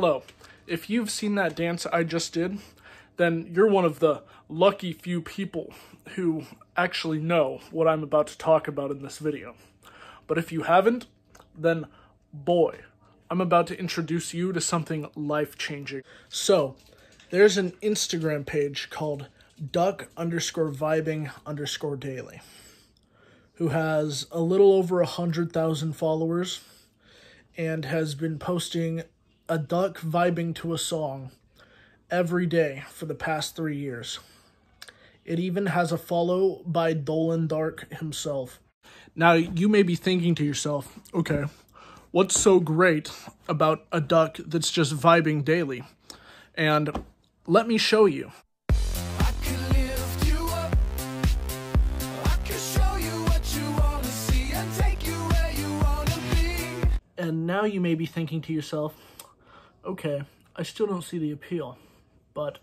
hello. If you've seen that dance I just did, then you're one of the lucky few people who actually know what I'm about to talk about in this video. But if you haven't, then boy, I'm about to introduce you to something life-changing. So, there's an Instagram page called duck underscore vibing underscore daily who has a little over a hundred thousand followers and has been posting a duck vibing to a song every day for the past three years. It even has a follow by Dolan Dark himself. Now, you may be thinking to yourself, okay, what's so great about a duck that's just vibing daily? And let me show you. And now you may be thinking to yourself, okay, I still don't see the appeal, but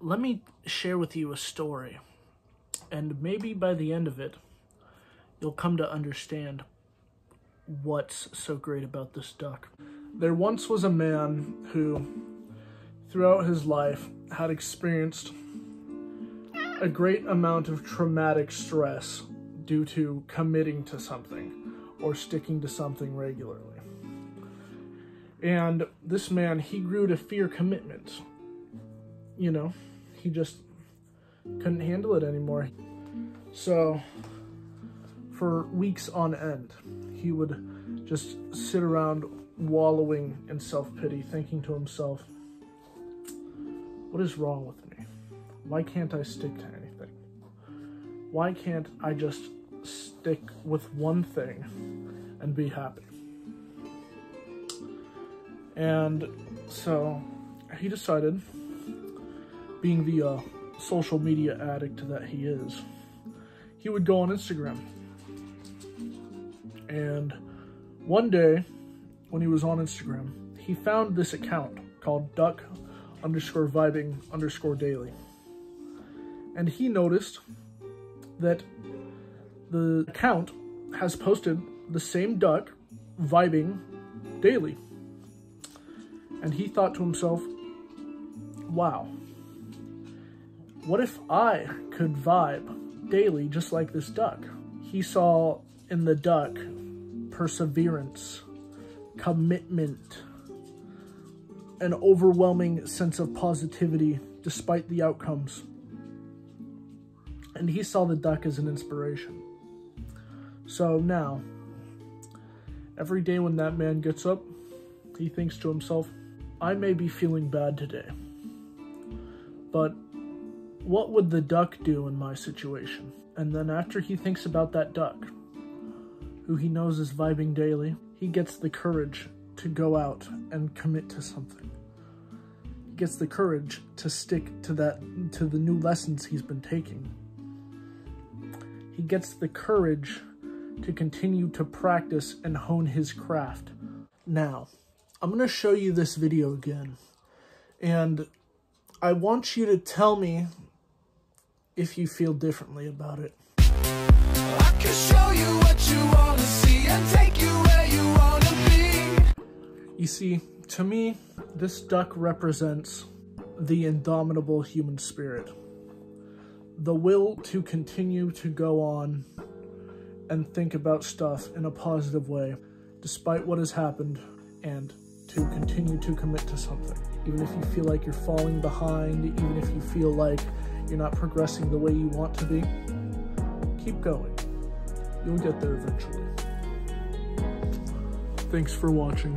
let me share with you a story. And maybe by the end of it, you'll come to understand what's so great about this duck. There once was a man who, throughout his life, had experienced a great amount of traumatic stress due to committing to something or sticking to something regularly. And this man, he grew to fear commitment. You know, he just couldn't handle it anymore. So, for weeks on end, he would just sit around wallowing in self-pity, thinking to himself, what is wrong with me? Why can't I stick to anything? Why can't I just stick with one thing and be happy? And so he decided, being the uh, social media addict that he is, he would go on Instagram. And one day, when he was on Instagram, he found this account called duck underscore vibing underscore daily. And he noticed that the account has posted the same duck vibing daily. And he thought to himself, wow, what if I could vibe daily just like this duck? He saw in the duck perseverance, commitment, an overwhelming sense of positivity despite the outcomes. And he saw the duck as an inspiration. So now, every day when that man gets up, he thinks to himself, I may be feeling bad today, but what would the duck do in my situation? And then after he thinks about that duck, who he knows is vibing daily, he gets the courage to go out and commit to something. He gets the courage to stick to that to the new lessons he's been taking. He gets the courage to continue to practice and hone his craft. Now, I'm going to show you this video again. And I want you to tell me if you feel differently about it. You, you see, to me, this duck represents the indomitable human spirit. The will to continue to go on and think about stuff in a positive way, despite what has happened, and to continue to commit to something. Even if you feel like you're falling behind, even if you feel like you're not progressing the way you want to be, keep going. You'll get there eventually. Thanks for watching.